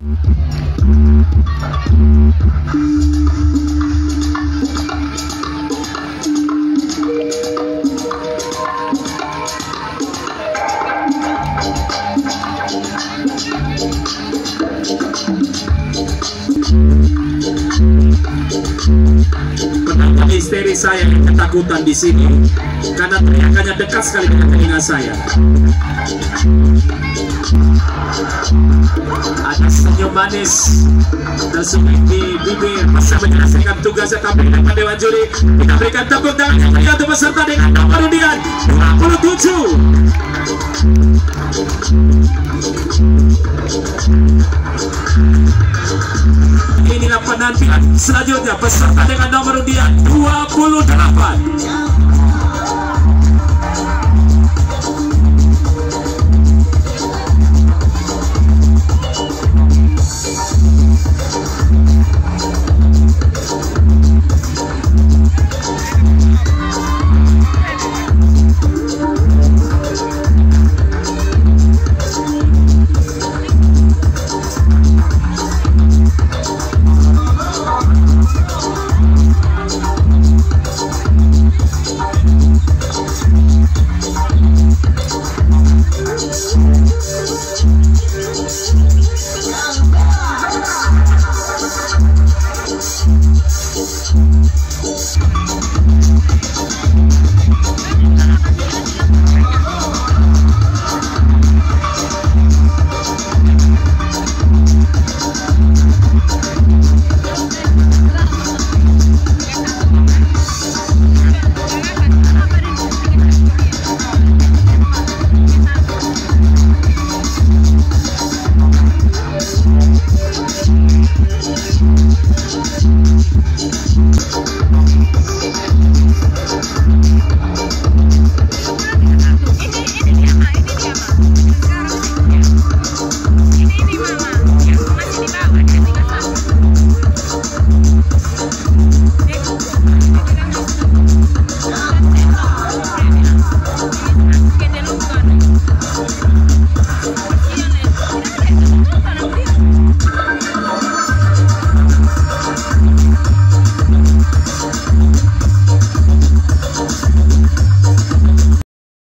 Histeri saya yang ketakutan di sini karena teriakannya dekat sekali dengan telinga saya. Manis. Tersubit di bibir. Masa menyelesaikan tugasnya dengan Dewan Juri. Kita berikan tepuk tangan meriah untuk peserta dengan nomor undian 27 Inilah penantian selanjutnya. Peserta dengan nomor undian 28